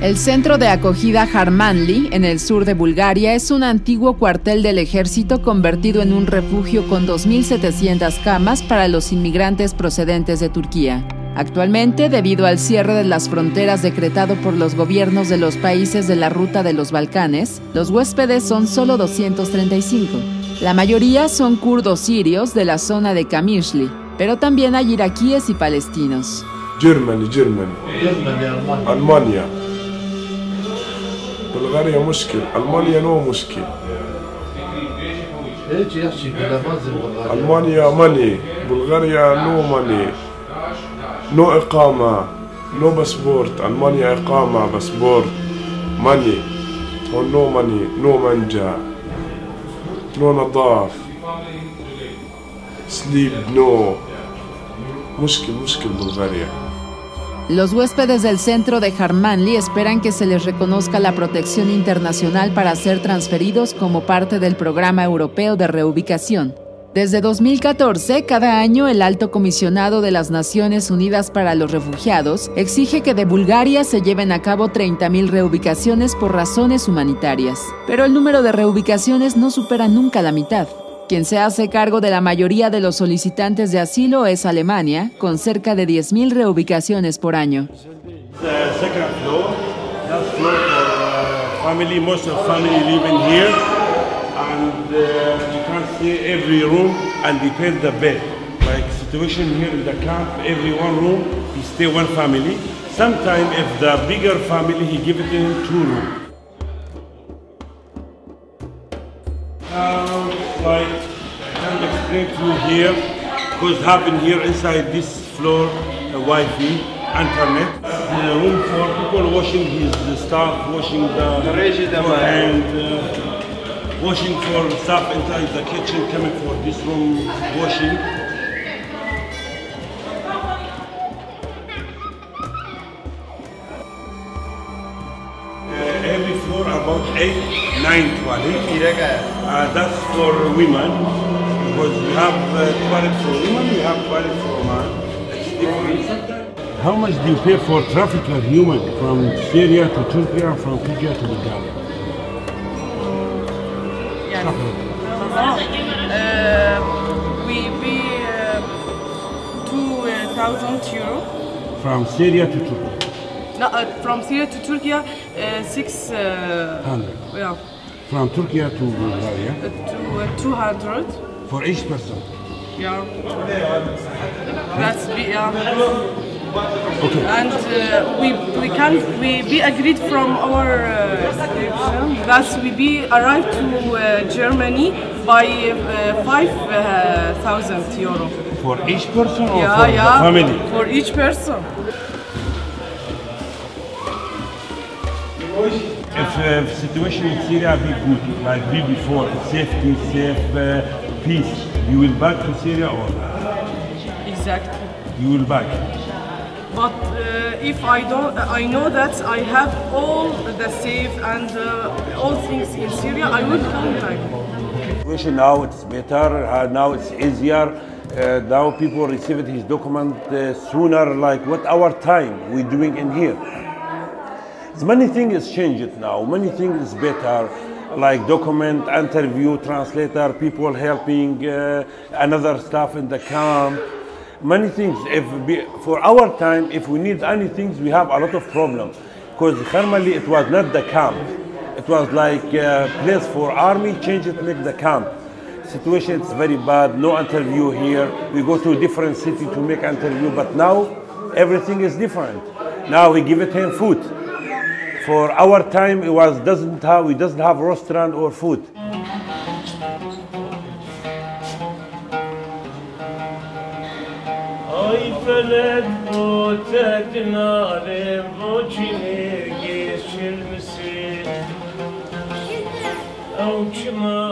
El centro de acogida Harmanli, en el sur de Bulgaria, es un antiguo cuartel del ejército convertido en un refugio con 2.700 camas para los inmigrantes procedentes de Turquía. Actualmente, debido al cierre de las fronteras decretado por los gobiernos de los países de la ruta de los Balcanes, los huéspedes son solo 235. La mayoría son kurdos sirios de la zona de Kamishli, pero también hay iraquíes y palestinos. Germany, Germany. Almanya. بلغاريا مشكل ألمانيا نو مشكل. ألمانيا ماني بلغاريا نو ماني نو إقامة نو باسبورت ألمانيا إقامة باسبورت ماني هون نو ماني نو منجا. نو نظاف. سليب نو. مشكل مشكل بلغاريا. Los huéspedes del centro de Harmanli esperan que se les reconozca la protección internacional para ser transferidos como parte del programa europeo de reubicación. Desde 2014, cada año el Alto Comisionado de las Naciones Unidas para los Refugiados exige que de Bulgaria se lleven a cabo 30.000 reubicaciones por razones humanitarias. Pero el número de reubicaciones no supera nunca la mitad. Quien se hace cargo de la mayoría de los solicitantes de asilo es Alemania, con cerca de 10.000 reubicaciones por año. Uh, uh, situation here in the camp, every one room, he stay one family. Sometimes if the bigger family, he give two room. To you here, because happen here inside this floor, uh, Wi-Fi, internet, the room for people washing his the stuff, washing the and uh, washing for stuff inside the kitchen, coming for this room washing. Uh, every floor about eight, nine toilets. Uh, that's for women because we have uh, toilet for women, we have toilet for men. It's different. How much do you pay for trafficker human from Syria to Turkey and from Turkey to Bulgaria? Uh, we pay uh, 2,000 euro. From Syria to Turkey. No, uh, from Syria to Turkey, uh, 6 uh, yeah, From Turkey to Bulgaria. uh, to uh, 200. For each person. Yeah. That's yeah. Okay. And uh, we we can we be agreed from our uh, that we be arrive to uh, Germany by uh, five uh, thousand euro. For each person or Yeah, for yeah. the family? For each person. If uh, situation in Syria be good, like be before, safety, safe, uh, peace, you will back to Syria or not? Exactly. you will back? But uh, if I don't, I know that I have all the safe and uh, all things in Syria. I will come back. Situation now it's better, uh, now it's easier. Uh, now people receive his document uh, sooner, like what our time we doing in here. Many things changed now, many things is better, like document, interview, translator, people helping, uh, another staff in the camp. Many things. If be, for our time, if we need any things, we have a lot of problems. Because Kharmali, it was not the camp. It was like a place for army, change it, make the camp. Situation is very bad, no interview here. We go to a different city to make interview, but now everything is different. Now we give it him food. For our time, it was doesn't have we doesn't have restaurant or food. Ay felek bu teknare bu çile geçilmesi Avçına